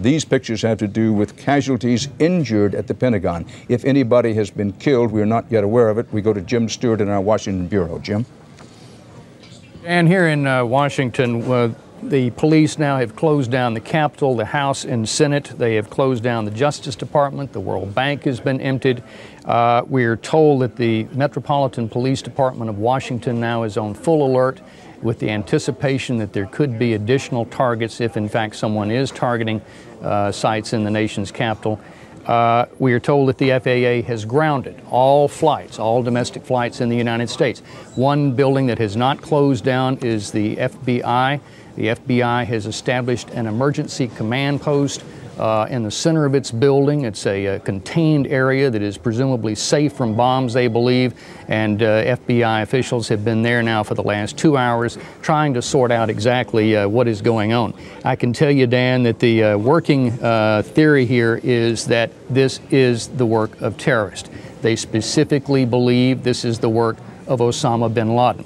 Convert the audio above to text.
These pictures have to do with casualties injured at the Pentagon. If anybody has been killed, we're not yet aware of it. We go to Jim Stewart in our Washington Bureau. Jim? And here in uh, Washington, uh, the police now have closed down the Capitol, the House, and Senate. They have closed down the Justice Department. The World Bank has been emptied. Uh, we are told that the Metropolitan Police Department of Washington now is on full alert with the anticipation that there could be additional targets if, in fact, someone is targeting uh, sites in the nation's capital. Uh, we are told that the FAA has grounded all flights, all domestic flights in the United States. One building that has not closed down is the FBI. The FBI has established an emergency command post uh, in the center of its building. It's a, a, contained area that is presumably safe from bombs, they believe, and uh, FBI officials have been there now for the last two hours trying to sort out exactly uh, what is going on. I can tell you, Dan, that the uh, working uh, theory here is that this is the work of terrorists. They specifically believe this is the work of Osama bin Laden.